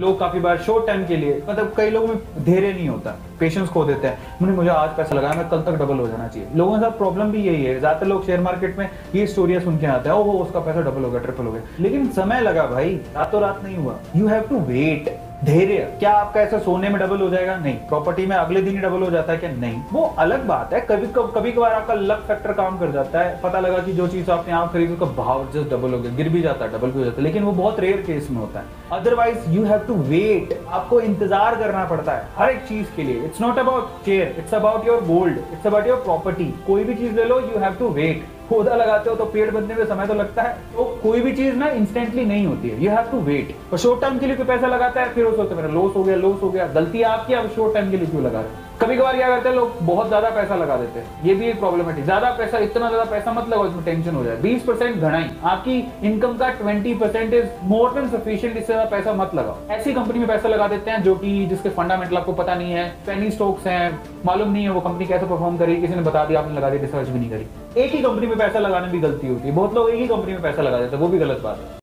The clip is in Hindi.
लोग काफ़ी बार शॉर्ट टाइम के लिए मतलब कई लोगों में धैर्य नहीं होता। पेशेंस खो देते हैं। मुझे मुझे आज पैसा लगाया, मैं कल तक डबल हो जाना चाहिए। लोगों के साथ प्रॉब्लम भी यही है। ज़्यादातर लोग शेयर मार्केट में ये स्टोरियाँ सुन के आते हैं ओ उसका पैसा डबल हो गया ट्रिपल हो गया। लेकिन समय लगा भाई, रातों रात नहीं हुआ। यू हैव टू वेट धैर्य। क्या आपका ऐसा सोने में डबल हो जाएगा? नहीं। प्रॉपर्टी में अगले दिन ही डबल हो जाता है क्या? नहीं। वो अलग बात है। कभी कभी कभार आपका लक फैक्टर काम कर जाता है। पता लगा कि जो चीज़ आपने यहाँ खरीदी, उसका भाव जस्ट डबल हो गया। गिर भी जाता है डबल भी हो जाता है। लेकिन वो बहुत रेयर केस में होता है। Otherwise you have to wait आपको इंतज़ार करना पड़ता है हर एक चीज़ के लिए। It's not about chair it's about your gold it's about your property कोई भी चीज़ ले लो यू हैव टू वेट पौधा लगाते हो तो पेड़ बनने में समय तो लगता है। तो कोई भी चीज़ ना इंस्टेंटली नहीं होती है। यू हैव टू वेट और शॉर्ट टर्म के लिए कोई पैसा लगाता है, फिर वो सोचते मेरा लॉस हो गया लॉस हो गया। गलती आपकी आप शॉर्ट टर्म के लिए क्यों लगा रहे कभी कभार क्या करते हैं, लोग बहुत ज़्यादा पैसा लगा देते हैं। ये भी एक प्रॉब्लमेटिक ज़्यादा पैसा, इतना ज़्यादा पैसा मत लगाओ इसमें टेंशन हो जाए। बीस परसेंट घनाई आपकी इनकम का twenty percent is more than sufficient इससे ज़्यादा पैसा मत लगाओ। ऐसी कंपनी में पैसा लगा देते हैं जो कि, जिसके फंडामेंटल आपको पता नहीं है पेनी स्टॉक्स हैं, मालूम नहीं है वो कंपनी कैसे परफॉर्म करेगी, किसी ने बता दिया, आपने लगा दी रिसर्च भी नहीं करी। एक ही कंपनी में पैसा लगाने भी गलती होती है। बहुत लोग एक ही कंपनी में पैसा लगा देते हैं, वो भी गलत बात है।